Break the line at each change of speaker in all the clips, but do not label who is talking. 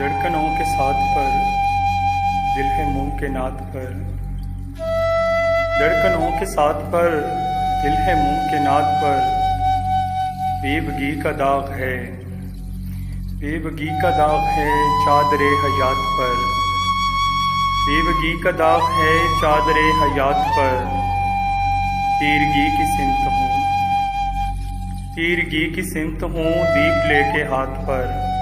धड़कनों के साथ पर, दिल है मुँह के नात पर। धड़कनों के साथ पर, दिल है मुँह के नात पर। बेबगी का दाग है, बेबगी का दाग है चादर हयात पर। बेबगी का दाग है चादर हयात पर। तीरगी की सिमत हूँ तीरगी की सिमत हूँ दीप लेके हाथ पर।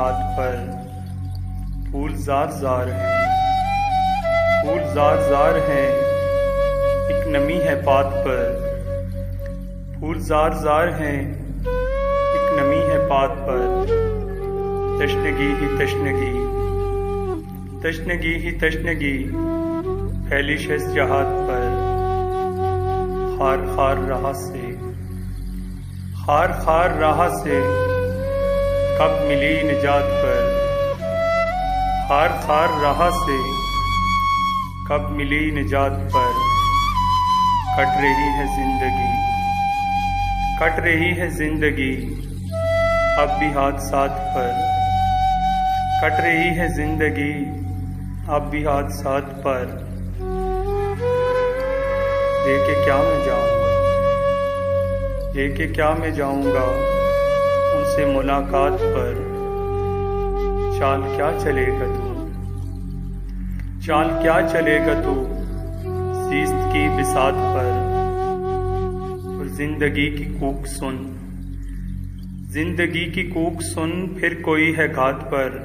हाथ पर फूल जार जार हैं। फूल जार जार हैं। एक नमी है पात पर। फूल जार जार हैं। एक नमी है पात पर। तशनगी ही तश्नगी। तशनगी ही तशनगी। फैली शस जहाद पर। खार खार राह से। खार खार राह से। कब मिली निजात पर। हार खार राह से कब मिली निजात पर। कट रही है ज़िंदगी, कट रही है ज़िंदगी, अब भी हाथ साथ पर। कट रही है ज़िंदगी, अब भी हाथ साथ पर। देखे क्या मैं जाऊँगा, देखे क्या मैं जाऊँगा। उनसे मुलाकात पर चाल क्या चलेगा तू? चाल क्या चलेगा तू सीस्त की बिसात पर? और ज़िंदगी की कूक सुन। ज़िंदगी की कूक सुन फिर कोई है घात पर?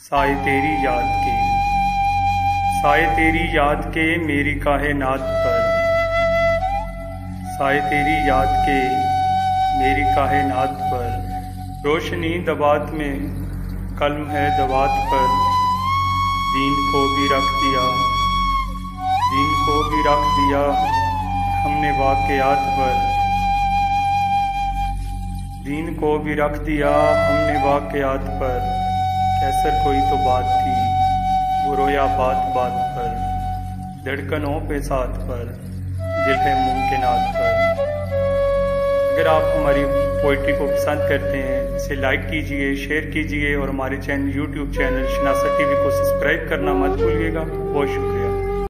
साए तेरी याद के। साए तेरी याद के मेरी काहे नाद पर? साए तेरी याद के मेरी काहे नाद पर। रोशनी दबात में, कलम है दबात पर। दीन को भी रख दिया। दीन को भी रख दिया हमने वाकयात पर। दीन को भी रख दिया हमने वाकयात पर। कैसर कोई तो बात थी, वो रोया बात बात पर। धड़कनों पे साथ पर, दिल है मुमकिनात पर। अगर आप हमारी पोइट्री को पसंद करते हैं, इसे लाइक कीजिए शेयर कीजिए और हमारे channel YouTube channel Shanasa TV को सब्सक्राइब करना मत भूलिएगा। बहुत शुक्रिया।